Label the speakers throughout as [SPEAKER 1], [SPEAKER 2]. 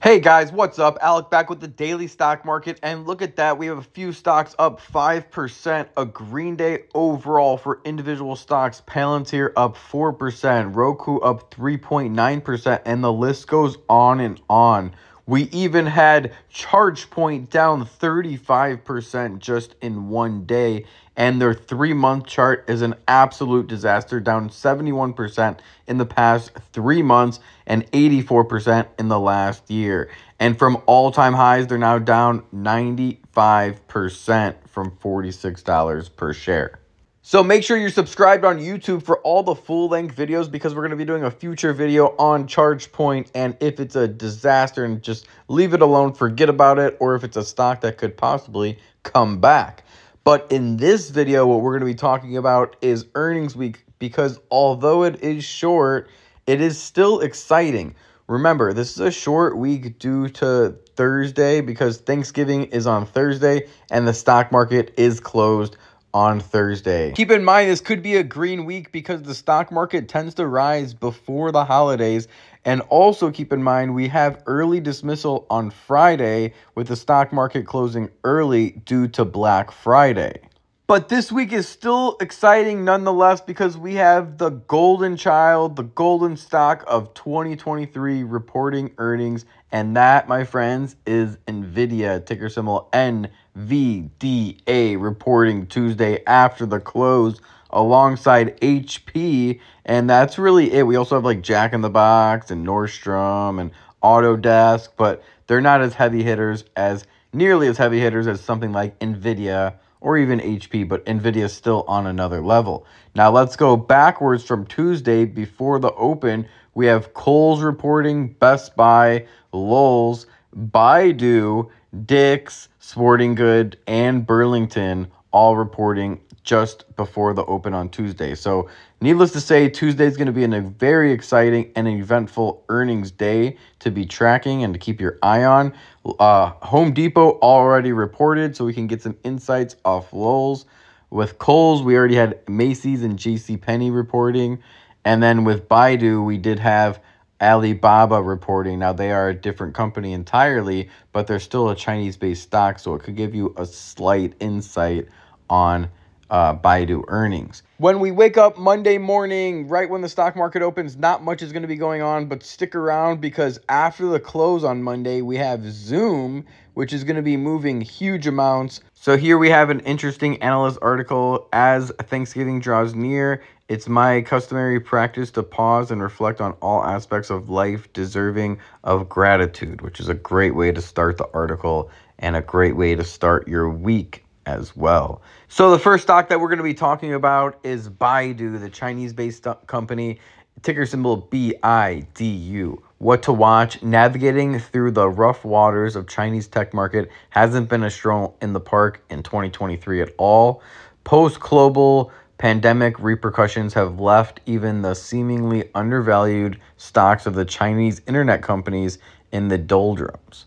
[SPEAKER 1] Hey guys, what's up? Alec back with the daily stock market. And look at that. We have a few stocks up 5%. A green day overall for individual stocks. Palantir up 4%. Roku up 3.9%. And the list goes on and on. We even had ChargePoint down 35% just in one day. And their three month chart is an absolute disaster, down 71% in the past three months and 84% in the last year. And from all time highs, they're now down 95% from $46 per share. So make sure you're subscribed on YouTube for all the full length videos because we're going to be doing a future video on ChargePoint and if it's a disaster and just leave it alone, forget about it, or if it's a stock that could possibly come back. But in this video, what we're going to be talking about is earnings week because although it is short, it is still exciting. Remember, this is a short week due to Thursday because Thanksgiving is on Thursday and the stock market is closed on Thursday. Keep in mind, this could be a green week because the stock market tends to rise before the holidays. And also keep in mind, we have early dismissal on Friday with the stock market closing early due to Black Friday. But this week is still exciting nonetheless because we have the golden child, the golden stock of 2023 reporting earnings. And that, my friends, is NVIDIA, ticker symbol NVDA, reporting Tuesday after the close alongside HP. And that's really it. We also have like Jack in the Box and Nordstrom and Autodesk, but they're not as heavy hitters as nearly as heavy hitters as something like NVIDIA or even HP, but Nvidia is still on another level. Now let's go backwards from Tuesday before the open. We have Kohl's reporting, Best Buy, Lowe's, Baidu, Dick's, Sporting Good, and Burlington all reporting just before the open on Tuesday. So, needless to say, Tuesday is going to be a very exciting and eventful earnings day to be tracking and to keep your eye on. Uh, Home Depot already reported, so we can get some insights off Lowe's. With Kohl's, we already had Macy's and J.C. Penney reporting. And then with Baidu, we did have Alibaba reporting. Now, they are a different company entirely, but they're still a Chinese based stock, so it could give you a slight insight on uh, Baidu earnings. When we wake up Monday morning, right when the stock market opens, not much is going to be going on, but stick around because after the close on Monday, we have Zoom, which is going to be moving huge amounts. So here we have an interesting analyst article as Thanksgiving draws near. It's my customary practice to pause and reflect on all aspects of life deserving of gratitude, which is a great way to start the article and a great way to start your week as well. So the first stock that we're going to be talking about is Baidu, the Chinese-based company, ticker symbol BIDU. What to watch? Navigating through the rough waters of Chinese tech market hasn't been a stroll in the park in 2023 at all. Post-global pandemic repercussions have left even the seemingly undervalued stocks of the Chinese internet companies in the doldrums.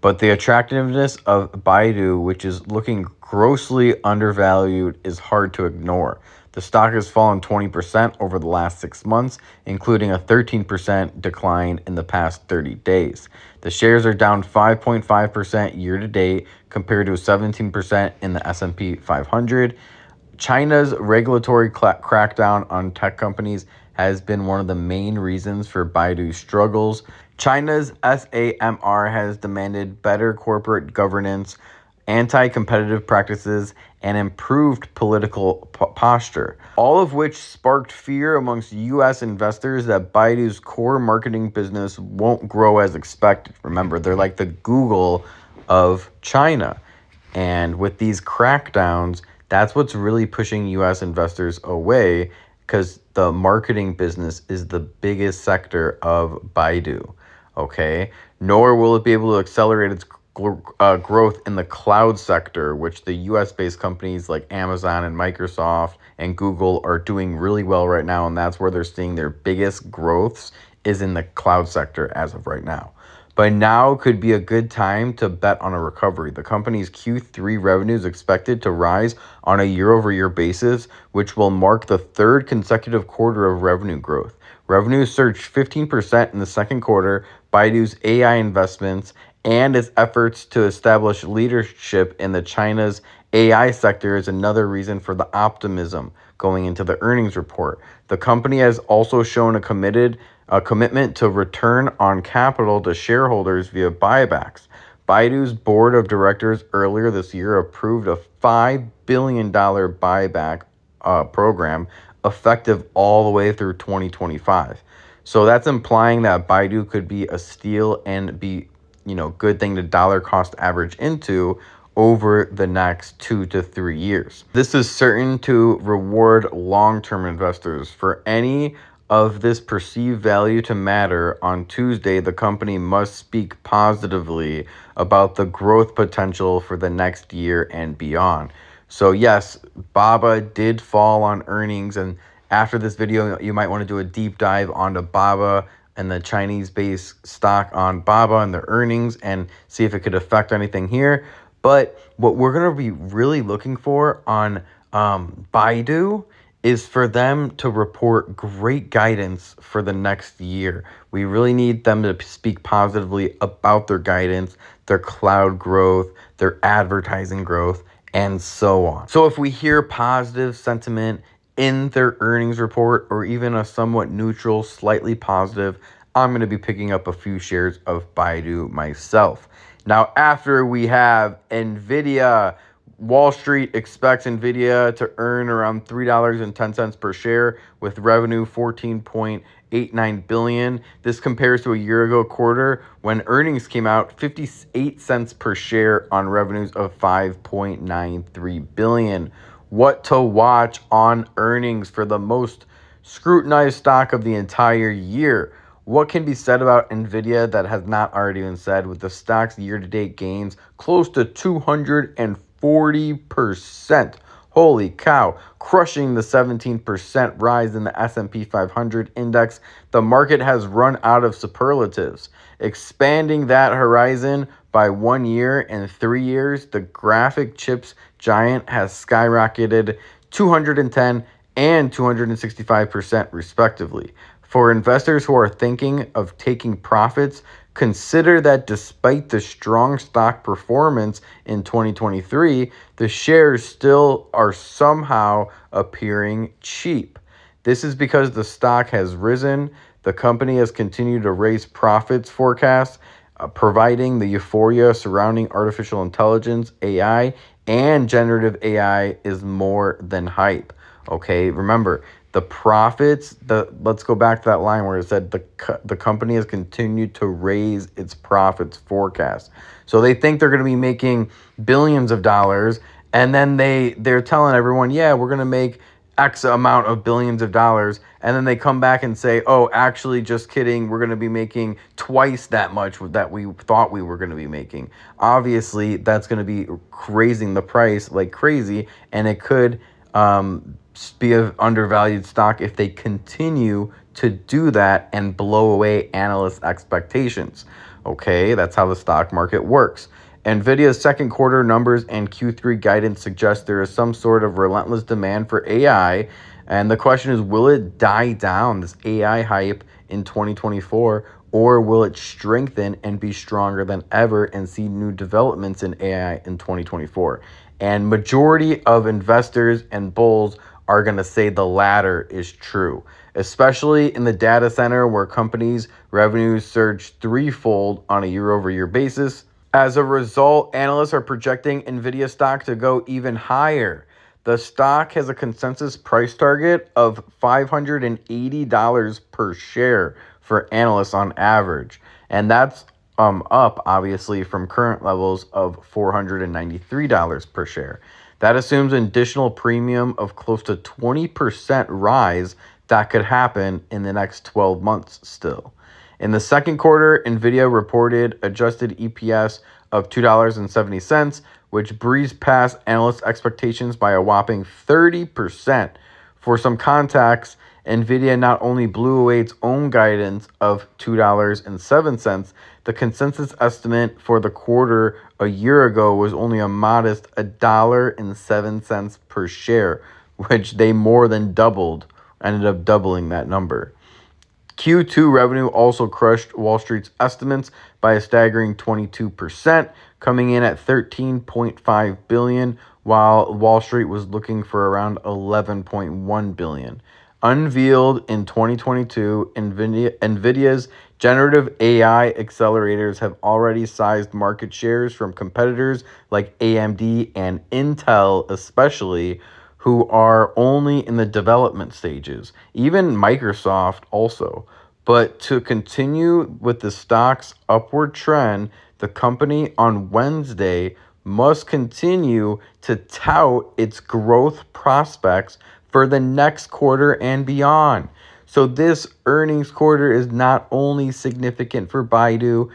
[SPEAKER 1] But the attractiveness of Baidu, which is looking grossly undervalued, is hard to ignore. The stock has fallen 20% over the last six months, including a 13% decline in the past 30 days. The shares are down 5.5% year to date compared to 17% in the S&P 500. China's regulatory crackdown on tech companies has been one of the main reasons for Baidu's struggles. China's SAMR has demanded better corporate governance, anti competitive practices, and improved political posture, all of which sparked fear amongst US investors that Baidu's core marketing business won't grow as expected. Remember, they're like the Google of China. And with these crackdowns, that's what's really pushing US investors away because the marketing business is the biggest sector of Baidu. Okay, nor will it be able to accelerate its uh, growth in the cloud sector, which the US based companies like Amazon and Microsoft and Google are doing really well right now. And that's where they're seeing their biggest growths is in the cloud sector as of right now. But now could be a good time to bet on a recovery. The company's Q3 revenue is expected to rise on a year over year basis, which will mark the third consecutive quarter of revenue growth. Revenue surged 15% in the second quarter, Baidu's AI investments and its efforts to establish leadership in the China's AI sector is another reason for the optimism going into the earnings report. The company has also shown a committed a commitment to return on capital to shareholders via buybacks. Baidu's board of directors earlier this year approved a $5 billion buyback uh, program effective all the way through 2025. So that's implying that Baidu could be a steal and be, you know, good thing to dollar cost average into over the next two to three years. This is certain to reward long term investors. For any of this perceived value to matter, on Tuesday, the company must speak positively about the growth potential for the next year and beyond. So, yes, Baba did fall on earnings. And after this video, you might want to do a deep dive onto Baba and the Chinese based stock on Baba and their earnings and see if it could affect anything here. But what we're going to be really looking for on um, Baidu is for them to report great guidance for the next year. We really need them to speak positively about their guidance, their cloud growth, their advertising growth, and so on. So if we hear positive sentiment in their earnings report or even a somewhat neutral, slightly positive, I'm going to be picking up a few shares of Baidu myself. Now, after we have NVIDIA, Wall Street expects NVIDIA to earn around $3.10 per share with revenue 14.89 billion. This compares to a year ago quarter when earnings came out 58 cents per share on revenues of 5.93 billion. What to watch on earnings for the most scrutinized stock of the entire year? What can be said about Nvidia that has not already been said with the stock's year-to-date gains close to 240%? Holy cow, crushing the 17% rise in the S&P 500 index. The market has run out of superlatives. Expanding that horizon by 1 year and 3 years, the graphic chips giant has skyrocketed 210 and 265% respectively. For investors who are thinking of taking profits, consider that despite the strong stock performance in 2023, the shares still are somehow appearing cheap. This is because the stock has risen, the company has continued to raise profits forecasts, uh, providing the euphoria surrounding artificial intelligence, AI, and generative AI is more than hype. Okay, remember, the profits the let's go back to that line where it said the the company has continued to raise its profits forecast. So they think they're going to be making billions of dollars and then they they're telling everyone yeah we're going to make x amount of billions of dollars and then they come back and say oh actually just kidding we're going to be making twice that much that we thought we were going to be making. Obviously that's going to be raising the price like crazy and it could um, be an undervalued stock if they continue to do that and blow away analyst expectations. Okay, that's how the stock market works. Nvidia's second quarter numbers and Q3 guidance suggest there is some sort of relentless demand for AI. And the question is will it die down, this AI hype, in 2024, or will it strengthen and be stronger than ever and see new developments in AI in 2024? And majority of investors and bulls are going to say the latter is true, especially in the data center where companies' revenues surged threefold on a year over year basis. As a result, analysts are projecting Nvidia stock to go even higher. The stock has a consensus price target of $580 per share for analysts on average, and that's um, up obviously from current levels of $493 per share. That assumes an additional premium of close to 20% rise that could happen in the next 12 months still. In the second quarter, Nvidia reported adjusted EPS of $2.70, which breezed past analyst expectations by a whopping 30%. For some context, Nvidia not only blew away its own guidance of $2.07, the consensus estimate for the quarter a year ago was only a modest $1.07 per share, which they more than doubled, ended up doubling that number. Q2 revenue also crushed Wall Street's estimates by a staggering 22%, coming in at 13.5 billion, while Wall Street was looking for around 11.1 billion. Unveiled in 2022, Nvidia, Nvidia's generative AI accelerators have already sized market shares from competitors like AMD and Intel, especially, who are only in the development stages. Even Microsoft also. But to continue with the stock's upward trend, the company on Wednesday must continue to tout its growth prospects for the next quarter and beyond. So, this earnings quarter is not only significant for Baidu,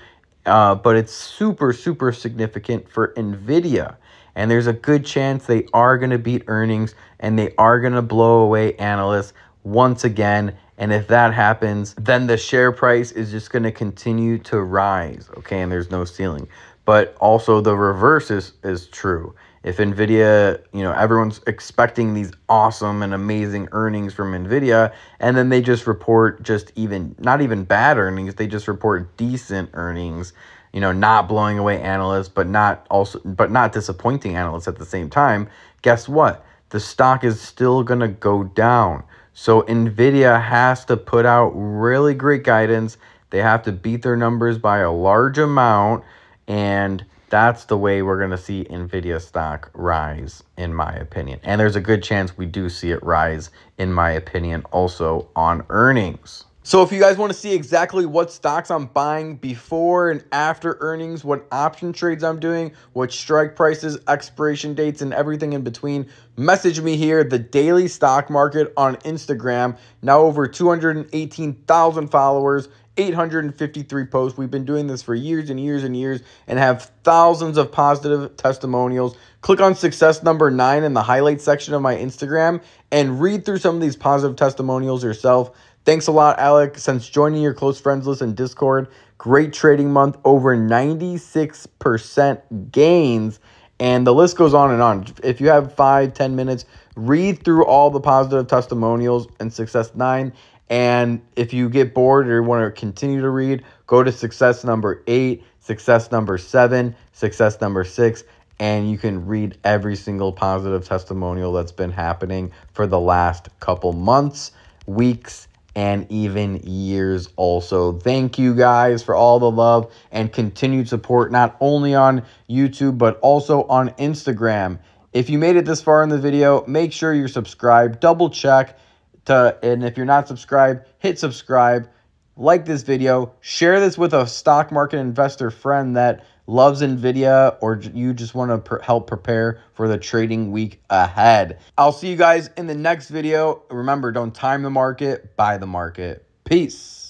[SPEAKER 1] uh, but it's super, super significant for NVIDIA. And there's a good chance they are going to beat earnings and they are going to blow away analysts once again. And if that happens, then the share price is just going to continue to rise. Okay. And there's no ceiling. But also the reverse is, is true. If Nvidia, you know, everyone's expecting these awesome and amazing earnings from Nvidia, and then they just report just even, not even bad earnings, they just report decent earnings you know, not blowing away analysts, but not also but not disappointing analysts at the same time, guess what? The stock is still going to go down. So Nvidia has to put out really great guidance. They have to beat their numbers by a large amount and that's the way we're going to see Nvidia stock rise in my opinion. And there's a good chance we do see it rise in my opinion also on earnings. So if you guys want to see exactly what stocks I'm buying before and after earnings, what option trades I'm doing, what strike prices, expiration dates, and everything in between, message me here, the Daily Stock Market on Instagram. Now over 218,000 followers, 853 posts. We've been doing this for years and years and years and have thousands of positive testimonials. Click on success number nine in the highlight section of my Instagram and read through some of these positive testimonials yourself. Thanks a lot, Alec. Since joining your close friends list in Discord, great trading month, over 96% gains. And the list goes on and on. If you have five, ten minutes, read through all the positive testimonials in Success 9. And if you get bored or want to continue to read, go to Success number 8, Success number 7, Success number 6, and you can read every single positive testimonial that's been happening for the last couple months, weeks, and even years also. Thank you guys for all the love and continued support, not only on YouTube, but also on Instagram. If you made it this far in the video, make sure you're subscribed, double check to, and if you're not subscribed, hit subscribe, like this video, share this with a stock market investor friend that loves NVIDIA or you just want to pr help prepare for the trading week ahead. I'll see you guys in the next video. Remember, don't time the market, buy the market. Peace.